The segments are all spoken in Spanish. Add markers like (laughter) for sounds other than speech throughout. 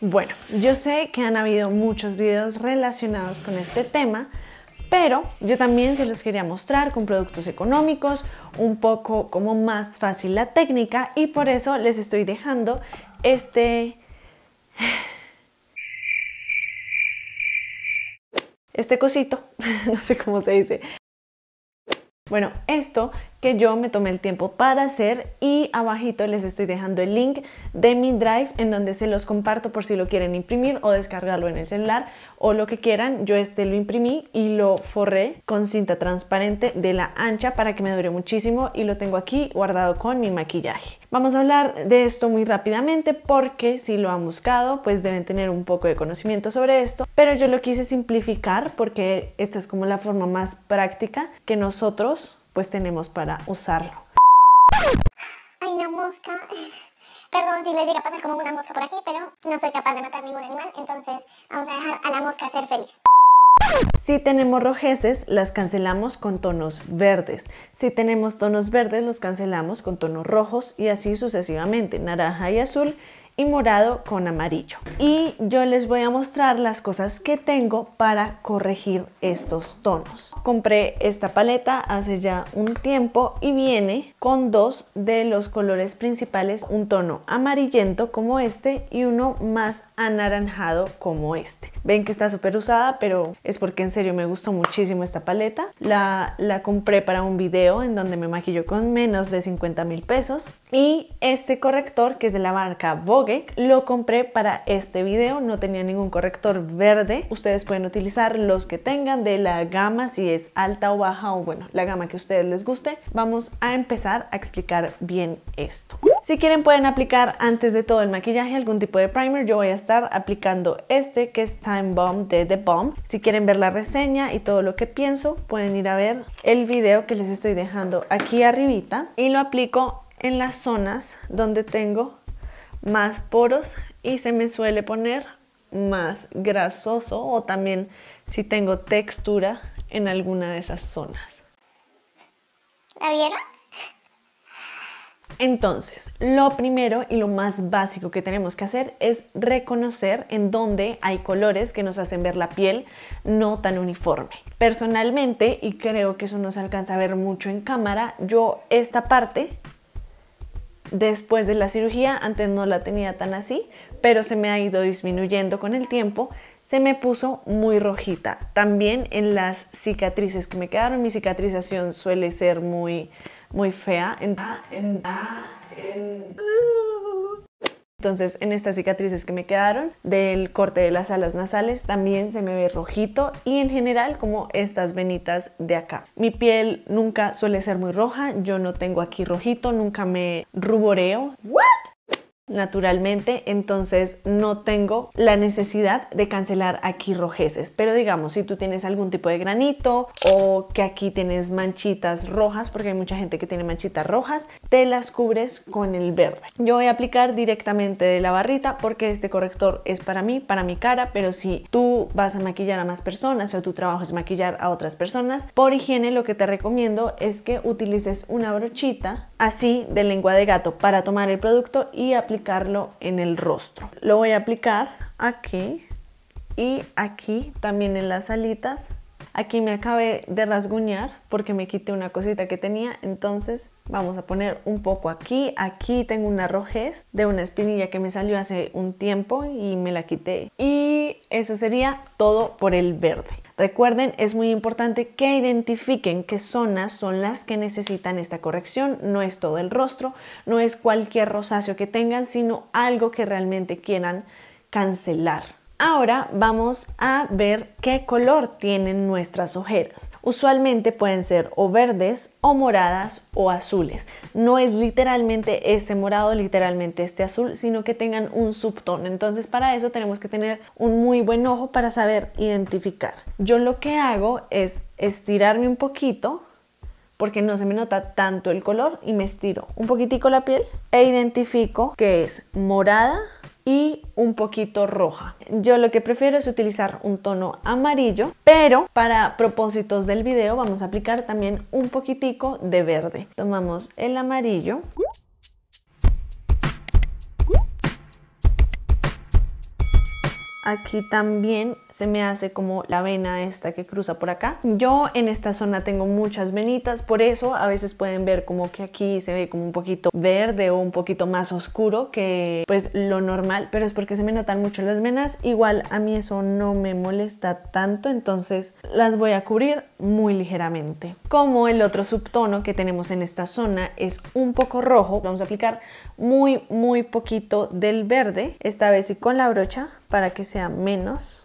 Bueno, yo sé que han habido muchos videos relacionados con este tema, pero yo también se los quería mostrar con productos económicos, un poco como más fácil la técnica y por eso les estoy dejando este este cosito, (laughs) no sé cómo se dice. Bueno, esto que yo me tomé el tiempo para hacer y abajito les estoy dejando el link de mi drive en donde se los comparto por si lo quieren imprimir o descargarlo en el celular o lo que quieran. Yo este lo imprimí y lo forré con cinta transparente de la ancha para que me dure muchísimo y lo tengo aquí guardado con mi maquillaje. Vamos a hablar de esto muy rápidamente porque si lo han buscado pues deben tener un poco de conocimiento sobre esto, pero yo lo quise simplificar porque esta es como la forma más práctica que nosotros pues tenemos para usarlo. Hay una mosca. (laughs) Perdón si les llega a pasar como una mosca por aquí, pero no soy capaz de matar ningún animal, entonces vamos a dejar a la mosca ser feliz. Si tenemos rojeces, las cancelamos con tonos verdes. Si tenemos tonos verdes, los cancelamos con tonos rojos y así sucesivamente, naranja y azul y morado con amarillo. Y yo les voy a mostrar las cosas que tengo para corregir estos tonos. Compré esta paleta hace ya un tiempo y viene con dos de los colores principales, un tono amarillento como este y uno más anaranjado como este. Ven que está súper usada, pero es porque en serio me gustó muchísimo esta paleta. La, la compré para un video en donde me maquillo con menos de 50 mil pesos. Y este corrector, que es de la marca Vogue, lo compré para este video, no tenía ningún corrector verde. Ustedes pueden utilizar los que tengan de la gama, si es alta o baja o bueno, la gama que a ustedes les guste. Vamos a empezar a explicar bien esto. Si quieren pueden aplicar antes de todo el maquillaje algún tipo de primer. Yo voy a estar aplicando este que es Time Bomb de The Bomb. Si quieren ver la reseña y todo lo que pienso, pueden ir a ver el video que les estoy dejando aquí arribita y lo aplico en las zonas donde tengo más poros y se me suele poner más grasoso o también si tengo textura en alguna de esas zonas. ¿La vieron? Entonces, lo primero y lo más básico que tenemos que hacer es reconocer en dónde hay colores que nos hacen ver la piel no tan uniforme. Personalmente, y creo que eso no se alcanza a ver mucho en cámara, yo esta parte después de la cirugía, antes no la tenía tan así, pero se me ha ido disminuyendo con el tiempo, se me puso muy rojita. También en las cicatrices que me quedaron, mi cicatrización suele ser muy, muy fea. En, en, en, entonces en estas cicatrices que me quedaron del corte de las alas nasales también se me ve rojito y en general como estas venitas de acá. Mi piel nunca suele ser muy roja, yo no tengo aquí rojito, nunca me ruboreo naturalmente, entonces no tengo la necesidad de cancelar aquí rojeces. Pero digamos, si tú tienes algún tipo de granito o que aquí tienes manchitas rojas, porque hay mucha gente que tiene manchitas rojas, te las cubres con el verde. Yo voy a aplicar directamente de la barrita porque este corrector es para mí, para mi cara, pero si tú vas a maquillar a más personas o tu trabajo es maquillar a otras personas, por higiene lo que te recomiendo es que utilices una brochita así de lengua de gato para tomar el producto y aplicar en el rostro. Lo voy a aplicar aquí y aquí también en las alitas. Aquí me acabé de rasguñar porque me quité una cosita que tenía, entonces vamos a poner un poco aquí. Aquí tengo una rojez de una espinilla que me salió hace un tiempo y me la quité. Y eso sería todo por el verde. Recuerden, es muy importante que identifiquen qué zonas son las que necesitan esta corrección. No es todo el rostro, no es cualquier rosáceo que tengan, sino algo que realmente quieran cancelar. Ahora vamos a ver qué color tienen nuestras ojeras. Usualmente pueden ser o verdes o moradas o azules. No es literalmente este morado, literalmente este azul, sino que tengan un subtono. Entonces para eso tenemos que tener un muy buen ojo para saber identificar. Yo lo que hago es estirarme un poquito porque no se me nota tanto el color y me estiro un poquitico la piel e identifico que es morada y un poquito roja. Yo lo que prefiero es utilizar un tono amarillo, pero para propósitos del video vamos a aplicar también un poquitico de verde. Tomamos el amarillo. Aquí también se me hace como la vena esta que cruza por acá. Yo en esta zona tengo muchas venitas, por eso a veces pueden ver como que aquí se ve como un poquito verde o un poquito más oscuro que pues lo normal, pero es porque se me notan mucho las venas. Igual a mí eso no me molesta tanto, entonces las voy a cubrir muy ligeramente. Como el otro subtono que tenemos en esta zona es un poco rojo, vamos a aplicar muy muy poquito del verde, esta vez y con la brocha para que sea menos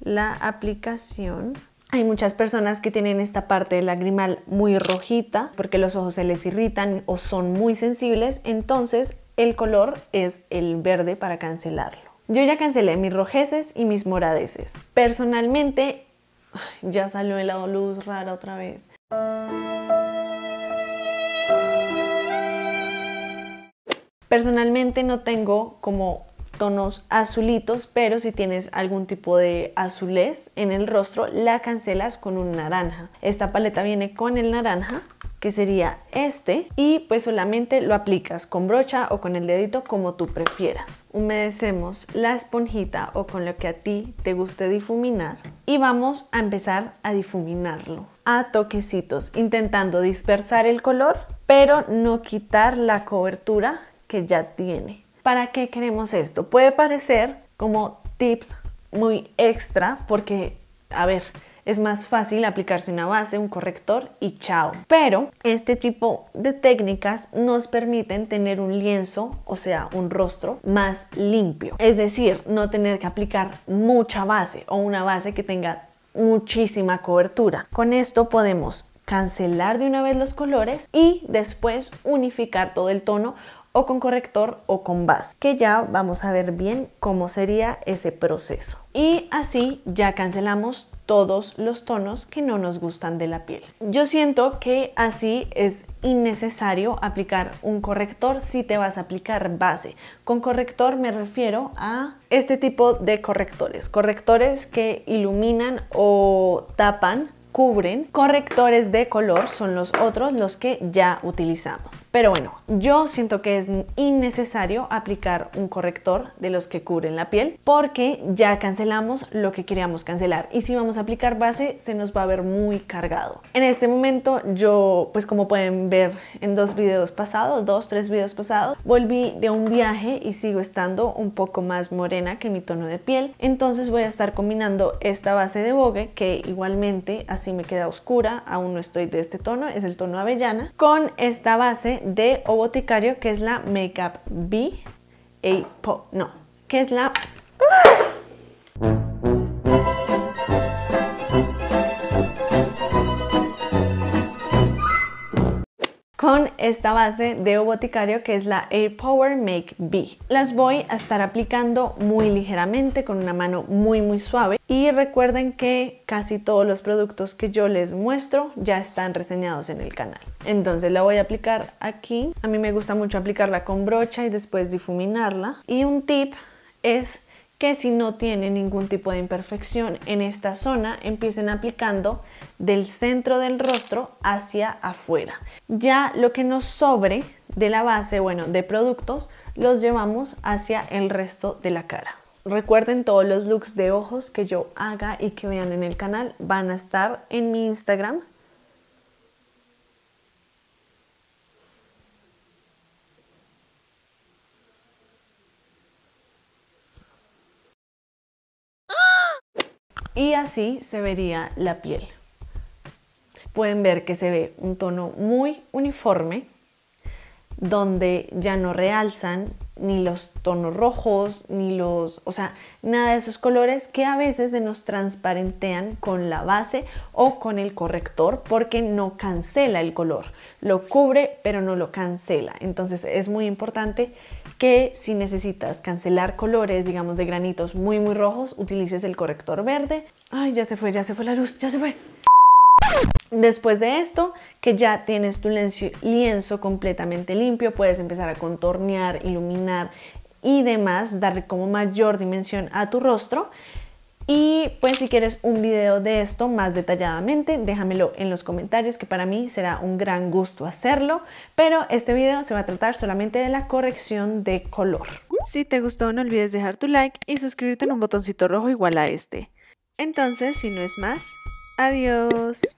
la aplicación. Hay muchas personas que tienen esta parte lagrimal muy rojita porque los ojos se les irritan o son muy sensibles, entonces el color es el verde para cancelarlo. Yo ya cancelé mis rojeces y mis moradeces. Personalmente, ya salió el lado luz rara otra vez. Personalmente no tengo como tonos azulitos, pero si tienes algún tipo de azulez en el rostro, la cancelas con un naranja. Esta paleta viene con el naranja que sería este y pues solamente lo aplicas con brocha o con el dedito como tú prefieras. Humedecemos la esponjita o con lo que a ti te guste difuminar y vamos a empezar a difuminarlo a toquecitos intentando dispersar el color pero no quitar la cobertura que ya tiene. ¿Para qué queremos esto? Puede parecer como tips muy extra porque, a ver, es más fácil aplicarse una base, un corrector y chao. Pero este tipo de técnicas nos permiten tener un lienzo, o sea, un rostro más limpio. Es decir, no tener que aplicar mucha base o una base que tenga muchísima cobertura. Con esto podemos cancelar de una vez los colores y después unificar todo el tono o con corrector o con base, que ya vamos a ver bien cómo sería ese proceso. Y así ya cancelamos todos los tonos que no nos gustan de la piel. Yo siento que así es innecesario aplicar un corrector si te vas a aplicar base. Con corrector me refiero a este tipo de correctores, correctores que iluminan o tapan cubren. Correctores de color son los otros, los que ya utilizamos. Pero bueno, yo siento que es innecesario aplicar un corrector de los que cubren la piel porque ya cancelamos lo que queríamos cancelar. Y si vamos a aplicar base, se nos va a ver muy cargado. En este momento yo, pues como pueden ver en dos videos pasados, dos, tres videos pasados, volví de un viaje y sigo estando un poco más morena que mi tono de piel. Entonces voy a estar combinando esta base de Vogue que igualmente así me queda oscura, aún no estoy de este tono, es el tono avellana, con esta base de O Boticario que es la Makeup B, A no, que es la... esta base de Boticario que es la Air Power Make B. Las voy a estar aplicando muy ligeramente con una mano muy muy suave y recuerden que casi todos los productos que yo les muestro ya están reseñados en el canal. Entonces la voy a aplicar aquí. A mí me gusta mucho aplicarla con brocha y después difuminarla. Y un tip es que si no tiene ningún tipo de imperfección en esta zona, empiecen aplicando del centro del rostro hacia afuera. Ya lo que nos sobre de la base, bueno, de productos, los llevamos hacia el resto de la cara. Recuerden todos los looks de ojos que yo haga y que vean en el canal van a estar en mi Instagram. Y así se vería la piel pueden ver que se ve un tono muy uniforme donde ya no realzan ni los tonos rojos, ni los, o sea, nada de esos colores que a veces se nos transparentean con la base o con el corrector porque no cancela el color, lo cubre pero no lo cancela. Entonces es muy importante que si necesitas cancelar colores, digamos de granitos muy muy rojos, utilices el corrector verde. Ay, ya se fue, ya se fue la luz, ya se fue. Después de esto, que ya tienes tu lienzo completamente limpio, puedes empezar a contornear, iluminar y demás, darle como mayor dimensión a tu rostro. Y pues si quieres un video de esto más detalladamente, déjamelo en los comentarios que para mí será un gran gusto hacerlo. Pero este video se va a tratar solamente de la corrección de color. Si te gustó no olvides dejar tu like y suscribirte en un botoncito rojo igual a este. Entonces, si no es más, adiós.